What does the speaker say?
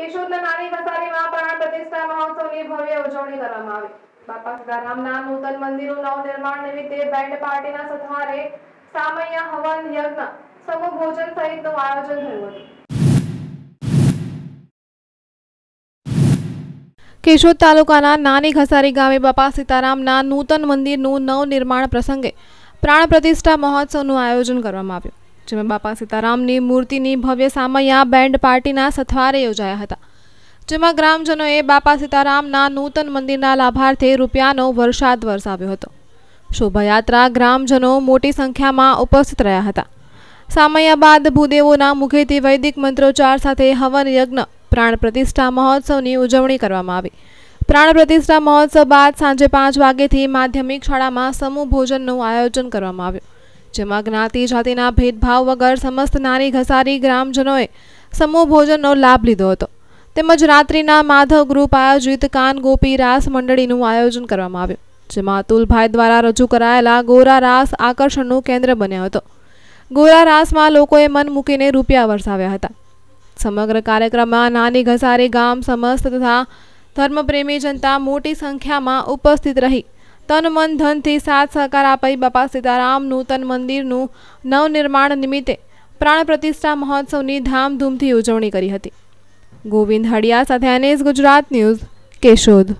કેશોદના નાની વસારીમાં પ્રાણ પ્રતિષ્ઠા મહોત્સવની ભવ્ય ઉજવણી કરવામાં આવી. બાપા સીતારામના નૂતન મંદિરનું નવનિર્માણ નિમિત્તે બેન્ડ પાર્ટીના સથવારે સામૈયા હવન યજ્ઞ, સમૂહ ભોજન સહિતનું આયોજન થયું હતું. કેશોદ તાલુકાના નાની ઘસારી ગામે બાપા સીતારામના નૂતન મંદિરનું નવનિર્માણ પ્રસંગે પ્રાણ પ્રતિષ્ઠા મહોત્સવનું આયોજન કરવામાં આવ્યું. જેમાં બાપા સીતારામની મૂર્તિની ભવ્ય સામૈયા બેન્ડ પાર્ટીના સથવારે યોજાયા હતા. જેમાં ગ્રામજનોએ બાપા સીતારામના નૂતન મંદિરના લાભાર્થે રૂપિયાનો વરસાદ વરસાવ્યો હતો. શોભાયાત્રા ગ્રામજનો મોટી સંખ્યામાં ઉપસ્થિત રહ્યા હતા. સામૈયા બાદ ભૂદેવોના મુખેથી વૈદિક મંત્રોચ્ચાર સાથે હવન યજ્ઞ, પ્રાણ પ્રતિષ્ઠા મહોત્સવની ઉજવણી કરવામાં આવી. પ્રાણ પ્રતિષ્ઠા મહોત્સવ બાદ સાંજે પાંચ વાગ્યેથી માધ્યમિક શાળામાં સમૂહ ભોજનનું આયોજન કરવામાં આવ્યું. જેમાં જ્ઞાતિ, જાતિના ભેદભાવ વગર સમસ્ત નાની ઘસારી ગ્રામજનોએ સમૂહ ભોજનનો લાભ લીધો હતો. તેમજ રાત્રિના માધવ ગ્રુપ આયોજિત કાન ગોપી રાસ મંડળીનું આયોજન કરવામાં આવ્યું, જેમાં અતુલભાઈ દ્વારા રજૂ કરાયેલા ગોરા રાસ આકર્ષણનું કેન્દ્ર બન્યો હતો. ગોરા રાસમાં લોકોએ મન મૂકીને રૂપિયા વરસાવ્યા હતા. સમગ્ર કાર્યક્રમમાં નાની ઘસારી ગામ, સમસ્ત તથા ધર્મપ્રેમી જનતા મોટી સંખ્યામાં ઉપસ્થિત રહી તન મન ધનથી સાથ સહકાર આપી બાપા સીતારામનું તન મંદિરનું નવનિર્માણ નિમિત્તે પ્રાણ પ્રતિષ્ઠા મહોત્સવની ધામધૂમથી ઉજવણી કરી હતી. ગોવિંદ હડિયા સાથે એનએસ ગુજરાત ન્યૂઝ, કેશોદ.